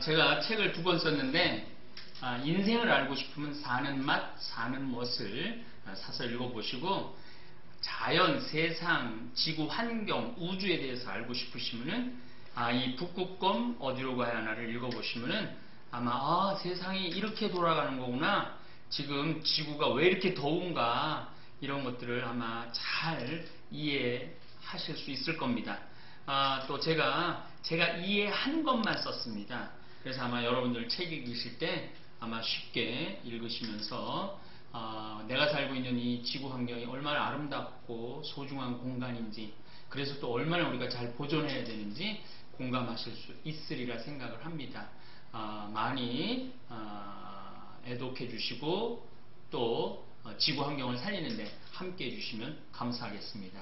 제가 책을 두 권 썼는데 아, 인생을 알고 싶으면 사는 맛, 사는 멋을 아, 사서 읽어보시고 자연, 세상, 지구, 환경, 우주에 대해서 알고 싶으시면은 아, 이 북극곰 어디로 가야 하나를 읽어보시면은 아마 아, 세상이 이렇게 돌아가는 거구나. 지금 지구가 왜 이렇게 더운가 이런 것들을 아마 잘 이해하실 수 있을 겁니다. 아, 또 제가 제가 이해한 것만 썼습니다. 그래서 아마 여러분들 책 읽으실 때 아마 쉽게 읽으시면서 어, 내가 살고 있는 이 지구 환경이 얼마나 아름답고 소중한 공간인지 그래서 또 얼마나 우리가 잘 보존해야 되는지 공감하실 수 있으리라 생각을 합니다. 어, 많이 어, 애독해 주시고 또 어, 지구 환경을 살리는데 함께 해주시면 감사하겠습니다.